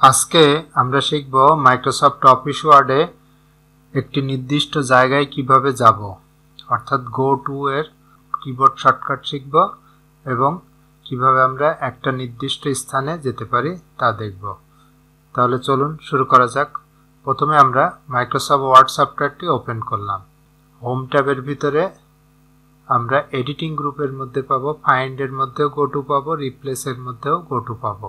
আজকে আমরা শিখব মাইক্রোসফট অফিস ওয়ার্ডে একটি নির্দিষ্ট জায়গায় কীভাবে যাব। অর্থাৎ গো টু এর কিবোর্ড শর্টকাট শিখব এবং কীভাবে আমরা একটা নির্দিষ্ট স্থানে যেতে পারি তা দেখব। তাহলে চলুন শুরু করা যাক। প্রথমে আমরা মাইক্রোসফট ওয়ার্ড সফটওয়্যারটি ওপেন করলাম। হোম ট্যাবের ভিতরে আমরা এডিটিং গ্রুপের মধ্যে পাবো ফাইন্ডের মধ্যেও গো টু পাবো রিপ্লেসের মধ্যেও গো টু পাবো।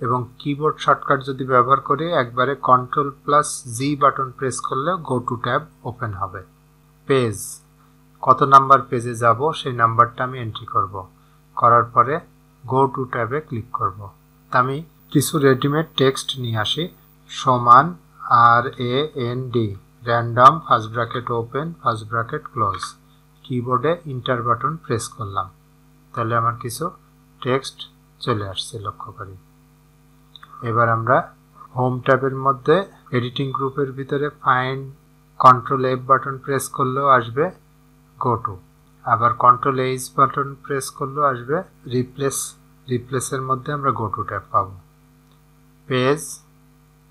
এবং কিবোর্ড শর্টকাট যদি ব্যবহার করি, একবারে control plus G button press করলে গো টু ট্যাব ওপেন হবে। পেজ কত নাম্বার পেজে যাব, সেই নাম্বারটা আমি এন্ট্রি করব। করার পরে গো টু ট্যাবে ক্লিক করব। আমি কিছু রেডিমেড টেক্সট নিয়ে আসি। সমান R A N D random first bracket open first bracket close কিবোর্ডে ইন্টার বাটন প্রেস করলাম। তাহলে আমার কিছু টেক্সট চলে আসছে, লক্ষ্য করি। এবার আমরা হোম ট্যাবের মধ্যে এডিটিং গ্রুপের ভিতরে find control F button press করলেও আসবে গো টু আবার কন্ট্রোল এইচ বাটন প্রেস করলেও আসবে রিপ্লেস রিপ্লেসের মধ্যে আমরা গো টু ট্যাব পাবো। পেজ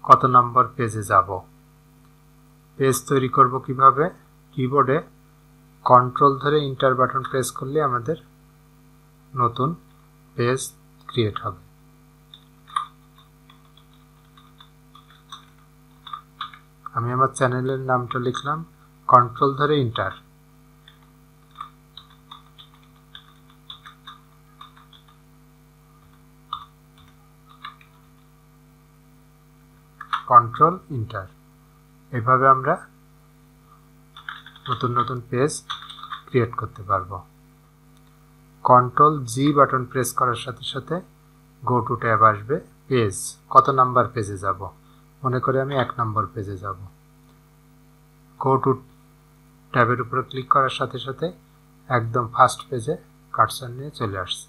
কত নম্বর পেজে যাব? পেজ তৈরি করব কীভাবে? কিবোর্ডে কন্ট্রোল ধরে ইন্টার বাটন প্রেস করলে আমাদের নতুন পেজ ক্রিয়েট হবে। আমি আমার চ্যানেলের নামটা লিখলাম কন্ট্রোল ধরে ইন্টার কন্ট্রোল ইন্টার এভাবে আমরা নতুন নতুন পেজ ক্রিয়েট করতে পারব। কন্ট্রোল জি বাটন প্রেস করার সাথে সাথে গো টু ট্যাব আসবে পেজ কত নাম্বার পেজে যাব? মনে করে আমি এক নম্বর পেজে যাব। গো টু ট্যাবের উপরে ক্লিক করার সাথে সাথে একদম ফার্স্ট পেজে কাটসার নিয়ে চলে আসছে।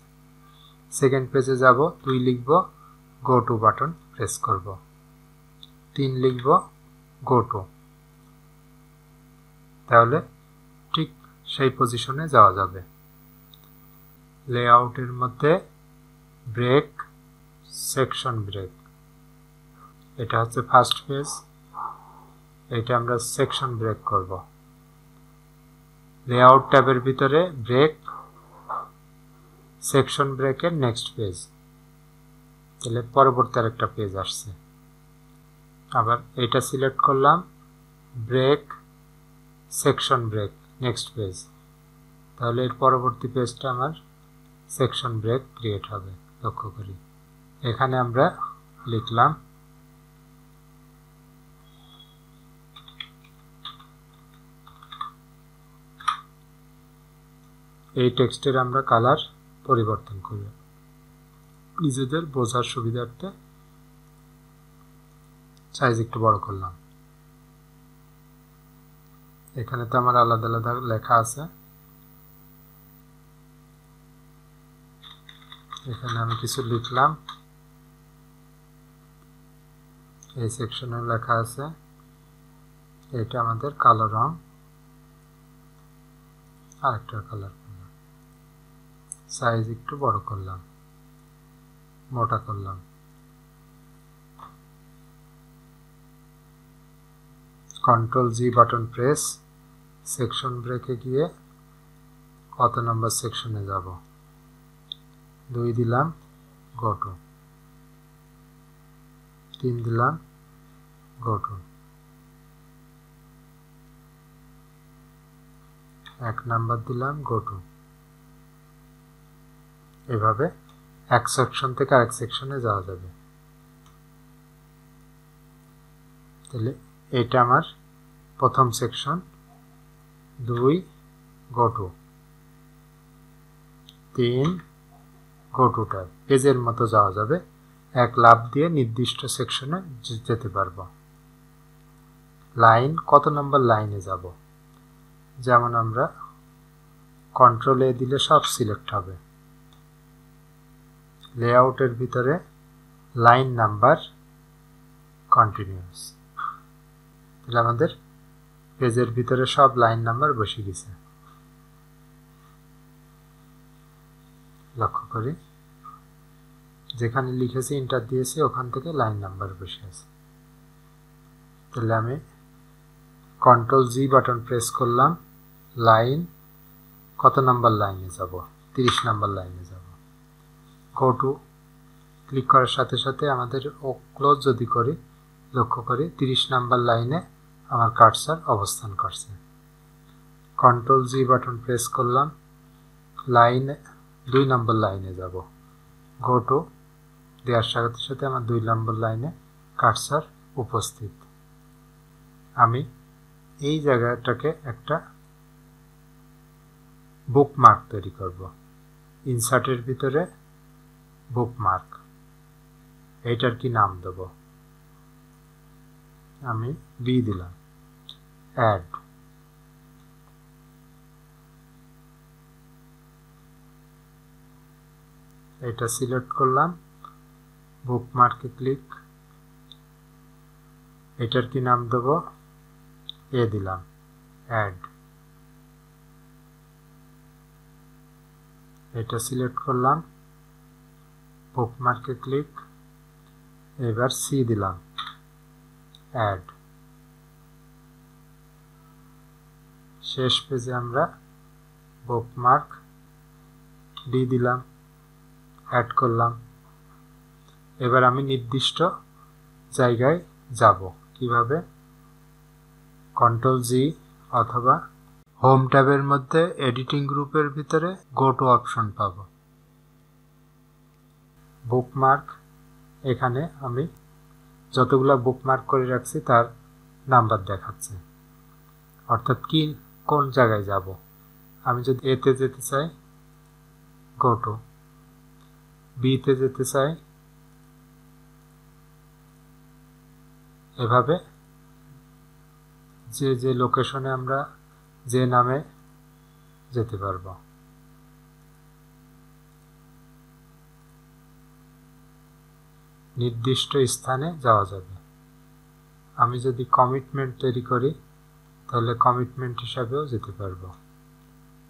সেকেন্ড পেজে যাব, দুই লিখব গো টু বাটন প্রেস করব। তিন লিখব গো টু তাহলে ঠিক সেই পজিশনে যাওয়া যাবে। লেআউটের মধ্যে ব্রেক সেকশন ব্রেক এটা হচ্ছে ফার্স্ট পেজ এটা আমরা সেকশন ব্রেক করব। লেআউট ট্যাবের ভিতরে ব্রেক সেকশন ব্রেকের নেক্সট পেজ তাহলে পরবর্তী আরেকটা পেজ আসছে। আবার এটা সিলেক্ট করলাম break section break next page তাহলে এর পরবর্তী পেজটা আমার সেকশন ব্রেক ক্রিয়েট হবে, লক্ষ্য করি। এখানে আমরা লিখলাম এই টেক্সটের আমরা কালার পরিবর্তন করব নিজেদের বোঝার সুবিধার্থে সাইজ একটু বড় করলাম। এখানে তো আমার আলাদা আলাদা লেখা আছে। এখানে আমি কিছু লিখলাম। এই সেকশনে লেখা আছে, এটা আমাদের কালো রং। আরেকটা কালার। সাইজ একটু বড় করলাম। মোটা করলাম। Control G button press section ব্রেকে গিয়ে কত নম্বর সেকশনে যাব। দুই দিলাম গটো তিন দিলাম গটো এক নাম্বার দিলাম গটো এভাবে এক সেকশন থেকে আরেক সেকশনে যাওয়া যাবে। তাহলে এটা আমার প্রথম সেকশন দুই, গটু। তিন গটু ট্যাব পেজের মতো যাওয়া যাবে। এক লাভ দিয়ে নির্দিষ্ট সেকশনে যেতে পারব। লাইন, কত নম্বর লাইনে যাব? যেমন আমরা কন্ট্রোল দিলে সব সিলেক্ট হবে। লেআউটের ভিতরে লাইন নাম্বার কন্টিনিউস তাহলে আমাদের পেজের ভিতরে সব লাইন নাম্বার বসে গেছে লক্ষ্য করি, যেখানে লিখেছি ইন্টার দিয়েছি, ওখান থেকে লাইন নাম্বার বসে আছে। তাহলে আমি কন্ট্রোল জি বাটন প্রেস করলাম লাইন কত নাম্বার লাইনে যাব? তিরিশ নাম্বার লাইনে যাব। গো টু ক্লিক করার সাথে সাথে আমাদের ও ক্লোজ যদি করি, লক্ষ্য করি তিরিশ নাম্বার লাইনে আমার কার্সার অবস্থান করছে। কন্ট্রোল জি বাটন প্রেস করলাম লাইনে দুই নম্বর লাইনে যাব। গো টু দেওয়ার সাথে সাথে আমার দুই নম্বর লাইনে কার্সার উপস্থিত। আমি এই জায়গাটাকে একটা বুকমার্ক তৈরি করব। ইনসার্টের ভিতরে বুকমার্ক এইটার কি নাম দেব? আমি বি দিলাম। অ্যাড এটা সিলেক্ট করলাম। বুকমার্কে ক্লিক এটার কি নাম দেব? এ দিলাম। অ্যাড এটা সিলেক্ট করলাম। বুকমার্কে ক্লিক, এবার সি দিলাম অ্যাড শেষ পেজে আমরা বুকমার্ক ডি দিলাম অ্যাড করলাম। এবার আমি নির্দিষ্ট জায়গায় যাব, কীভাবে? কন্ট্রোল জি অথবা হোম ট্যাবের মধ্যে এডিটিং গ্রুপের ভিতরে গো টু অপশন পাব। বুকমার্ক এখানে আমি যতগুলো বুকমার্ক করে রাখছি তার নাম্বার দেখাচ্ছে। অর্থাৎ কি, কোন জায়গায় যাব? আমি যদি এতে যেতে চাই গো টু বিতে যেতে চাই, এভাবে যে যে লোকেশনে আমরা যে নামে যেতে পারব। নির্দিষ্ট স্থানে যাওয়া যাবে। আমি যদি কমিটমেন্ট তৈরি করি, তাহলে কমিটমেন্ট হিসাবেও যেতে পারব।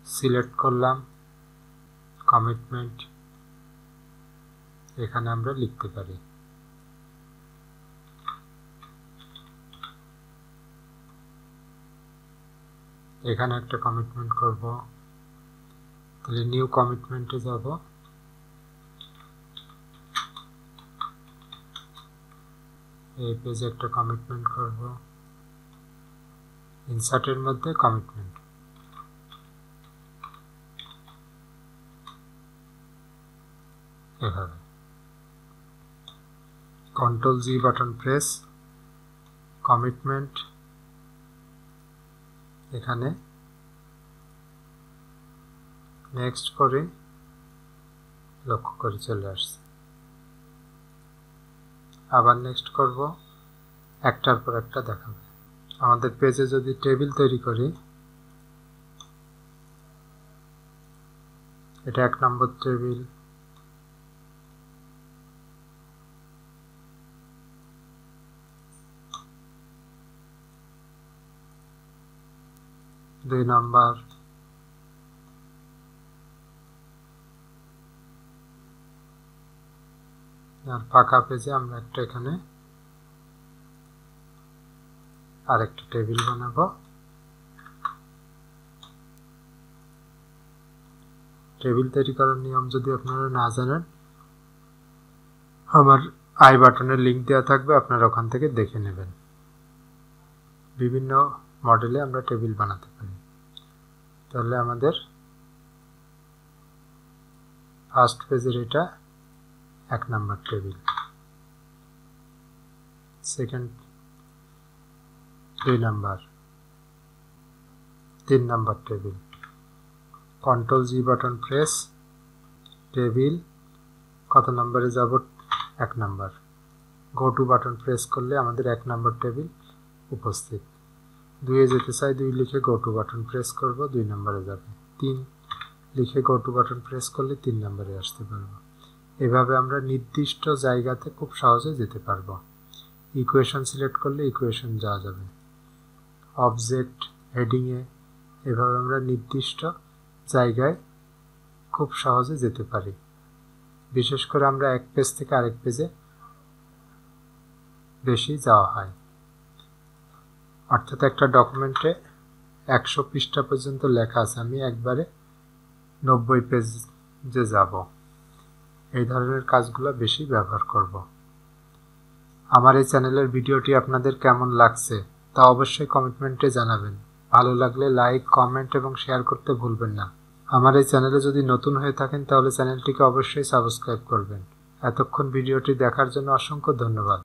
সিলেক্ট করলাম কমিটমেন্ট এখানে আমরা লিখতে পারি। এখানে একটা কমিটমেন্ট করব। তাহলে নিউ কমিটমেন্টে যাব। এই পেজে একটা কমিটমেন্ট করব ইনসার্টের মধ্যে কমিটমেন্ট এভাবে control G button press commitment এখানে নেক্সট করে লক্ষ্য করে চলে আসছে আবার নেক্সট করব। একটার পর একটা দেখাবে। আমাদের পেজে যদি টেবিল তৈরি করি, এটা এক নম্বর টেবিল দুই নাম্বার। আর ফাঁকা পেজে আমরা একটা এখানে আরেকটা টেবিল বানাবো। টেবিল তৈরি করার নিয়ম যদি আপনারা না জানেন, আমার আই বাটনের লিঙ্ক দেওয়া থাকবে, আপনারা ওখান থেকে দেখে নেবেন। বিভিন্ন মডেলে আমরা টেবিল বানাতে পারি। তাহলে আমাদের ফার্স্ট পেজের এটা এক নাম্বার টেবিল। সেকেন্ড দুই নাম্বার। তিন number table. Control G button press table, কত নাম্বারে যাব? এক number. Go to button press করলে আমাদের এক নাম্বার টেবিল উপস্থিত। দুইয়ে যেতে চাই, দুই লিখে গো টু বাটন প্রেস করব, দুই নাম্বারে যাবে। তিন, লিখে গো টু বাটন প্রেস করলে তিন নাম্বারে আসতে পারব। এভাবে আমরা নির্দিষ্ট জায়গাতে খুব সহজে যেতে পারব। ইকুয়েশন সিলেক্ট করলে ইকুয়েশন যাওয়া যাবে। অবজেক্ট হেডিংয়ে এভাবে আমরা নির্দিষ্ট জায়গায় খুব সহজে যেতে পারি। বিশেষ করে আমরা এক পেজ থেকে আরেক পেজে বেশি যাওয়া হয়। অর্থাৎ একটা ডকুমেন্টে একশো পৃষ্ঠা পর্যন্ত লেখা আছে। আমি একবারে নব্বই পেজে যাব। এই ধরনের কাজগুলো বেশি ব্যবহার করব। আমার এই চ্যানেলের ভিডিওটি আপনাদের কেমন লাগছে তা অবশ্যই কমেন্টমেন্টে জানাবেন। ভালো লাগলে লাইক, কমেন্ট এবং শেয়ার করতে ভুলবেন না। আমার এই চ্যানেলে যদি নতুন হয়ে থাকেন তাহলে চ্যানেলটিকে অবশ্যই সাবস্ক্রাইব করবেন। এতক্ষণ ভিডিওটি দেখার জন্য অসংখ্য ধন্যবাদ।